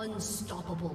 Unstoppable.